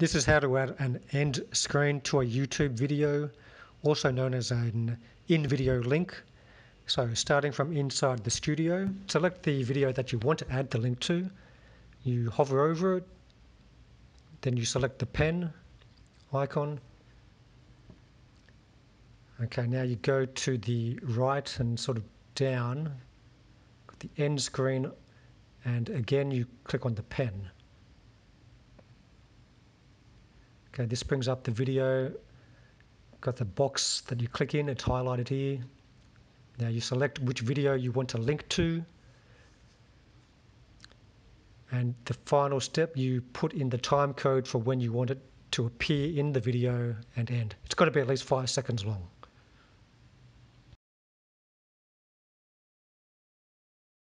This is how to add an end screen to a YouTube video, also known as an in-video link. So starting from inside the studio, select the video that you want to add the link to. You hover over it, then you select the pen icon. Okay, now you go to the right and sort of down, the end screen, and again you click on the pen. Okay, this brings up the video. Got the box that you click in, it's highlighted here. Now you select which video you want to link to. And the final step, you put in the time code for when you want it to appear in the video and end. It's got to be at least five seconds long.